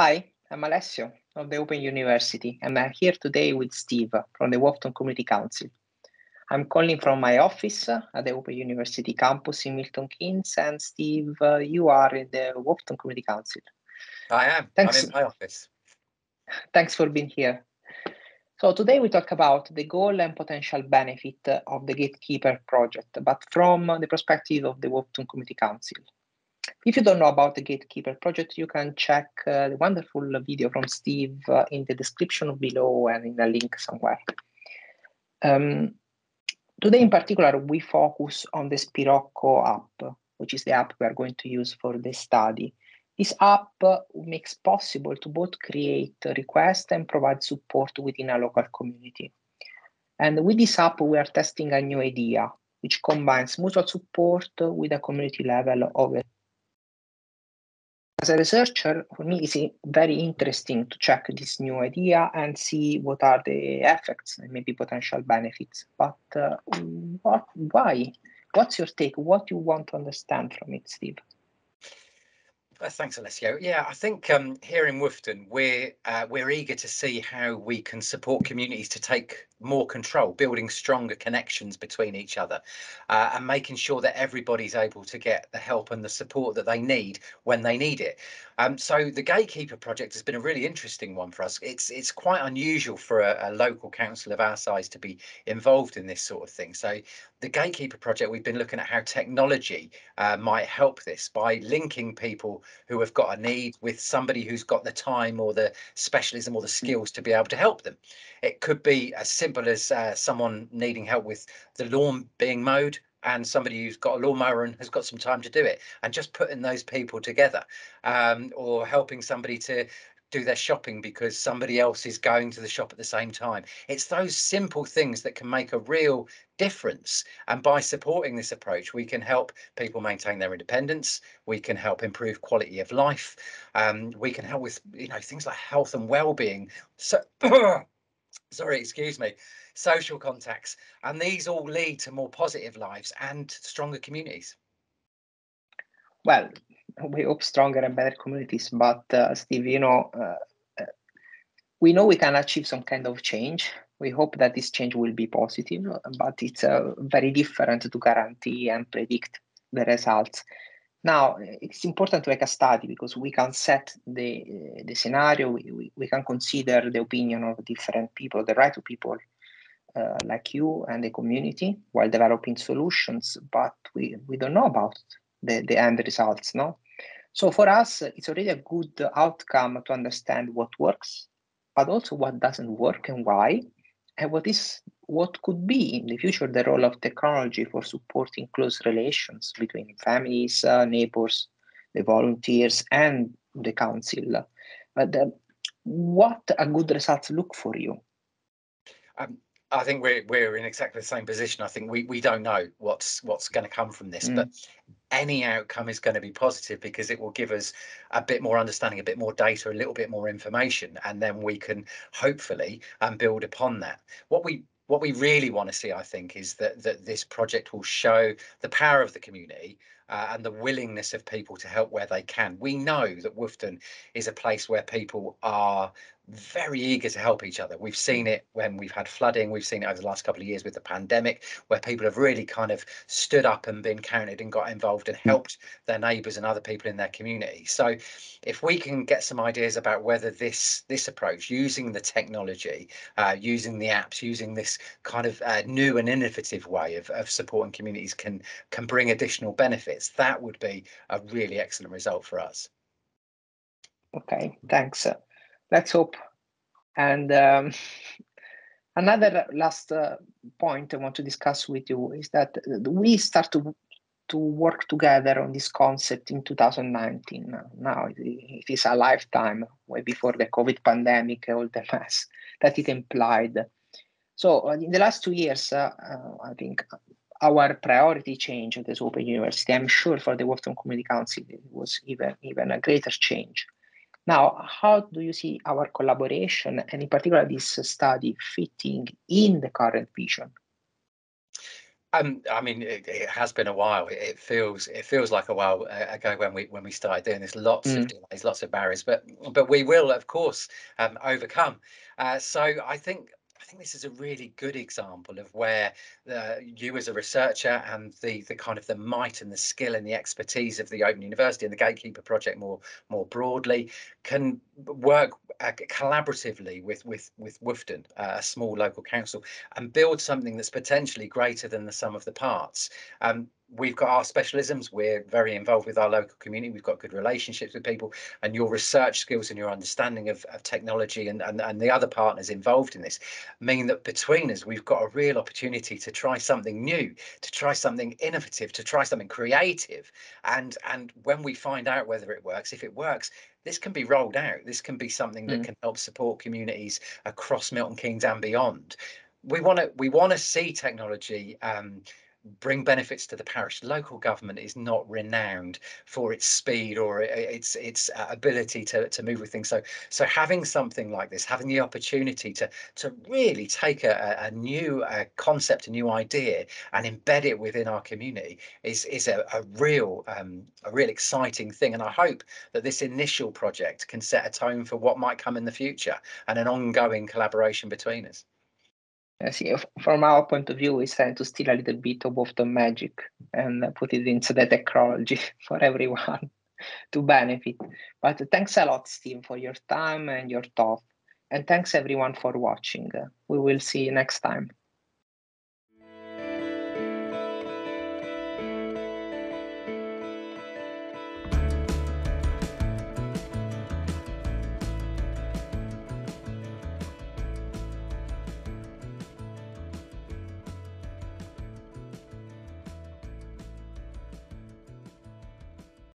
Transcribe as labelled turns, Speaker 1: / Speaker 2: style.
Speaker 1: Hi, I'm Alessio of the Open University, and I'm here today with Steve from the Woughton Community Council. I'm calling from my office at the Open University campus in Milton Keynes, and Steve, uh, you are in the Woughton Community Council.
Speaker 2: I am. Thanks. I'm in my office.
Speaker 1: Thanks for being here. So today we talk about the goal and potential benefit of the Gatekeeper project, but from the perspective of the Woughton Community Council. If you don't know about the Gatekeeper project, you can check uh, the wonderful video from Steve uh, in the description below and in a link somewhere. Um, today, in particular, we focus on the Spirocco app, which is the app we are going to use for the study. This app makes possible to both create requests and provide support within a local community. And with this app, we are testing a new idea, which combines mutual support with a community level of as a researcher, for me, it's very interesting to check this new idea and see what are the effects and maybe potential benefits. But uh, what, why? What's your take? What do you want to understand from it, Steve?
Speaker 2: Thanks, Alessio. Yeah, I think um, here in Woughton, we're uh, we're eager to see how we can support communities to take more control, building stronger connections between each other, uh, and making sure that everybody's able to get the help and the support that they need when they need it. Um, so the Gatekeeper project has been a really interesting one for us. It's it's quite unusual for a, a local council of our size to be involved in this sort of thing. So the Gatekeeper project, we've been looking at how technology uh, might help this by linking people who have got a need with somebody who's got the time or the specialism or the skills to be able to help them. It could be as simple as uh, someone needing help with the lawn being mowed and somebody who's got a lawnmower and has got some time to do it and just putting those people together um, or helping somebody to do their shopping because somebody else is going to the shop at the same time. It's those simple things that can make a real difference. And by supporting this approach, we can help people maintain their independence. We can help improve quality of life. Um, we can help with you know things like health and well-being. So sorry, excuse me, social contacts. And these all lead to more positive lives and stronger communities.
Speaker 1: Well, we hope stronger and better communities, but uh, Steve, you know, uh, uh, we know we can achieve some kind of change. We hope that this change will be positive, but it's uh, very different to guarantee and predict the results. Now, it's important to make a study because we can set the, the scenario, we, we, we can consider the opinion of different people, the right of people uh, like you and the community while developing solutions, but we, we don't know about the, the end results, no? So for us, it's already a good outcome to understand what works, but also what doesn't work and why, what is what could be in the future the role of technology for supporting close relations between families, uh, neighbors, the volunteers, and the council. But uh, what a good results look for you?
Speaker 2: Um, I think we're we're in exactly the same position. I think we we don't know what's what's going to come from this, mm. but any outcome is going to be positive because it will give us a bit more understanding, a bit more data, a little bit more information, and then we can hopefully um, build upon that. What we what we really want to see, I think, is that that this project will show the power of the community uh, and the willingness of people to help where they can. We know that Woughton is a place where people are very eager to help each other. We've seen it when we've had flooding. We've seen it over the last couple of years with the pandemic, where people have really kind of stood up and been counted and got involved and hmm. helped their neighbours and other people in their community. So, if we can get some ideas about whether this this approach, using the technology, uh, using the apps, using this kind of uh, new and innovative way of, of supporting communities, can can bring additional benefits, that would be a really excellent result for us.
Speaker 1: Okay, thanks let's hope. And um, another last uh, point I want to discuss with you is that we start to to work together on this concept in 2019. Now it is a lifetime, way before the COVID pandemic, all the mess that it implied. So uh, in the last two years, uh, uh, I think our priority change at this Open University. I'm sure for the Woughton Community Council, it was even even a greater change. Now, how do you see our collaboration and in particular this study fitting in the current vision?
Speaker 2: Um, I mean, it, it, has been a while. It, feels it feels like a while uh, ago when we when we started doing this. Lots mm. of delays, lots of barriers, but but we will, of course, um, overcome. Uh, so I think I think this is a really good example of where uh, you as a researcher and the the kind of the might and the skill and the expertise of the Open University and the Gatekeeper project more more broadly can work uh, collaboratively with with with Woughton, uh, a small local council, and build something that's potentially greater than the sum of the parts. Um, we've got our specialisms we're very involved with our local community we've got good relationships with people and your research skills and your understanding of, of technology and, and and the other partners involved in this mean that between us we've got a real opportunity to try something new to try something innovative to try something creative. And and when we find out whether it works if it works this can be rolled out. This can be something that mm. can help support communities across milton keynes and beyond. We want to we want to see technology um, bring benefits to the parish. Local government is not renowned for its speed or its its uh, ability to, to move with things. So so having something like this, having the opportunity to to really take a, a new uh, concept, a new idea, and embed it within our community is is a, a real um, a real exciting thing. And I hope that this initial project can set a tone for what might come in the future and an ongoing collaboration between us.
Speaker 1: See, from our point of view, we trying to steal a little bit of the magic and uh, put it into the technology for everyone to benefit. But thanks a lot, Steve, for your time and your talk. And thanks everyone for watching. We will see you next time.